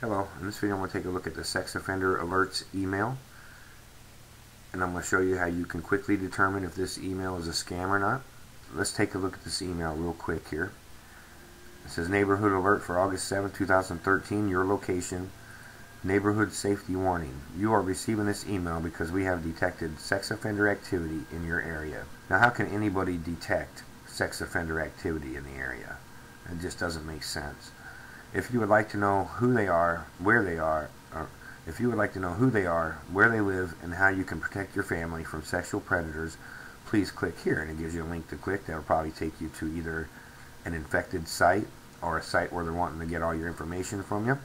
Hello, in this video I'm going to take a look at the sex offender alerts email and I'm going to show you how you can quickly determine if this email is a scam or not. Let's take a look at this email real quick here. It says neighborhood alert for August 7, 2013, your location, neighborhood safety warning. You are receiving this email because we have detected sex offender activity in your area. Now how can anybody detect sex offender activity in the area? It just doesn't make sense. If you would like to know who they are, where they are, or if you would like to know who they are, where they live, and how you can protect your family from sexual predators, please click here and it gives you a link to click that will probably take you to either an infected site or a site where they're wanting to get all your information from you.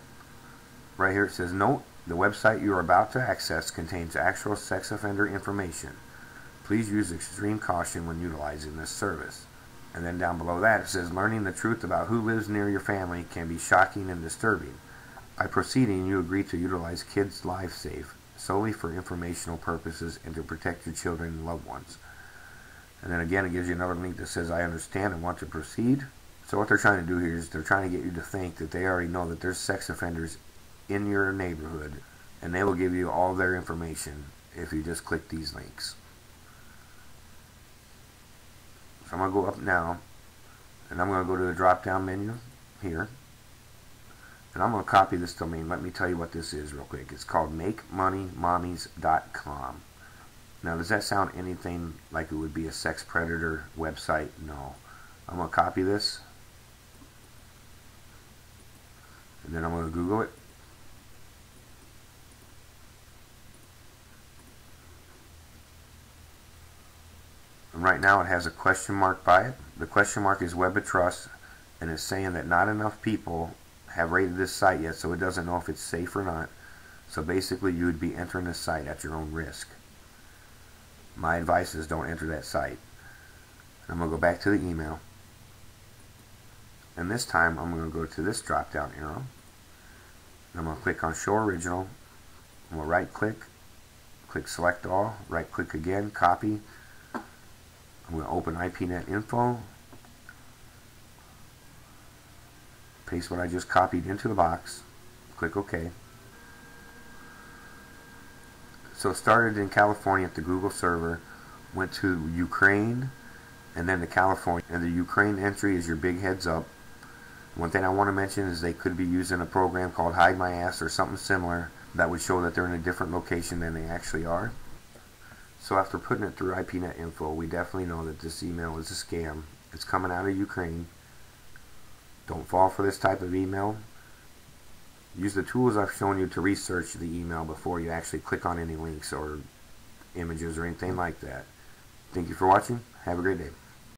Right here it says note the website you are about to access contains actual sex offender information. Please use extreme caution when utilizing this service. And then down below that it says learning the truth about who lives near your family can be shocking and disturbing. By proceeding, you agree to utilize Kids Live Safe solely for informational purposes and to protect your children and loved ones. And then again, it gives you another link that says, I understand and want to proceed. So what they're trying to do here is they're trying to get you to think that they already know that there's sex offenders in your neighborhood and they will give you all their information if you just click these links. So I'm going to go up now and I'm going to go to the drop down menu here and I'm going to copy this domain. Let me tell you what this is real quick. It's called MakeMoneyMommies.com. Now does that sound anything like it would be a sex predator website? No. I'm going to copy this and then I'm going to Google it. Right now it has a question mark by it. The question mark is Web of Trust and it's saying that not enough people have rated this site yet so it doesn't know if it's safe or not. So basically you would be entering the site at your own risk. My advice is don't enter that site. I'm going to go back to the email. And this time I'm going to go to this drop down arrow. And I'm going to click on show original. I'm going to right click, click select all, right click again, copy. To open IPNet info. Paste what I just copied into the box. Click OK. So it started in California at the Google server, went to Ukraine, and then to California. And the Ukraine entry is your big heads up. One thing I want to mention is they could be using a program called Hide My Ass or something similar that would show that they're in a different location than they actually are. So after putting it through IPNet info, we definitely know that this email is a scam. It's coming out of Ukraine. Don't fall for this type of email. Use the tools I've shown you to research the email before you actually click on any links or images or anything like that. Thank you for watching. Have a great day.